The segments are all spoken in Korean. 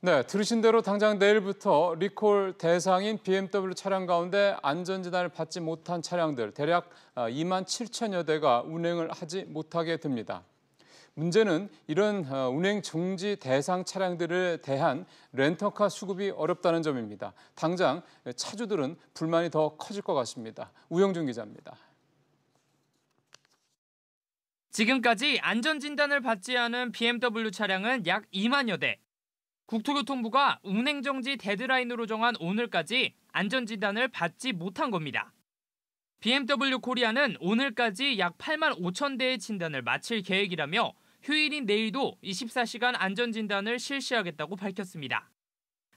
네, 들으신 대로 당장 내일부터 리콜 대상인 BMW 차량 가운데 안전진단을 받지 못한 차량들 대략 2만 7천여 대가 운행을 하지 못하게 됩니다. 문제는 이런 어, 운행 정지 대상 차량들에 대한 렌터카 수급이 어렵다는 점입니다. 당장 차주들은 불만이 더 커질 것 같습니다. 우영준 기자입니다. 지금까지 안전진단을 받지 않은 BMW 차량은 약 2만여 대. 국토교통부가 운행정지 데드라인으로 정한 오늘까지 안전진단을 받지 못한 겁니다. BMW 코리아는 오늘까지 약 8만 5천 대의 진단을 마칠 계획이라며 휴일인 내일도 24시간 안전진단을 실시하겠다고 밝혔습니다.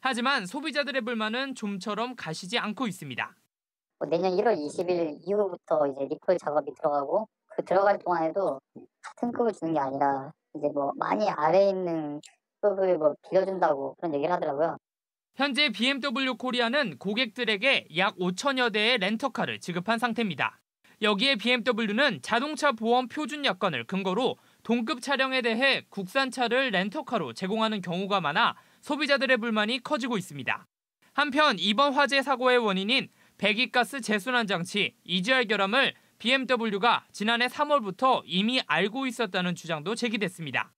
하지만 소비자들의 불만은 좀처럼 가시지 않고 있습니다. 뭐 내년 1월 20일 이후부터 이제 리콜 작업이 들어가고 그 들어갈 동안에도 같은 급을 주는 게 아니라 이제 뭐 많이 아래 있는 급을 뭐 빌려준다고 그런 얘기를 하더라고요. 현재 BMW 코리아는 고객들에게 약 5천여 대의 렌터카를 지급한 상태입니다. 여기에 BMW는 자동차 보험 표준 약관을 근거로 동급 차량에 대해 국산차를 렌터카로 제공하는 경우가 많아 소비자들의 불만이 커지고 있습니다. 한편 이번 화재 사고의 원인인 배기가스 재순환 장치 EGR 결함을 BMW가 지난해 3월부터 이미 알고 있었다는 주장도 제기됐습니다.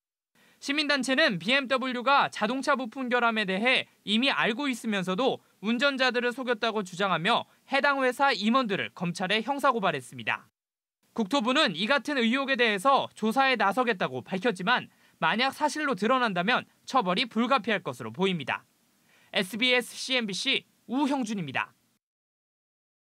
시민단체는 BMW가 자동차 부품 결함에 대해 이미 알고 있으면서도 운전자들을 속였다고 주장하며 해당 회사 임원들을 검찰에 형사고발했습니다. 국토부는 이 같은 의혹에 대해서 조사에 나서겠다고 밝혔지만 만약 사실로 드러난다면 처벌이 불가피할 것으로 보입니다. SBS CNBC 우형준입니다.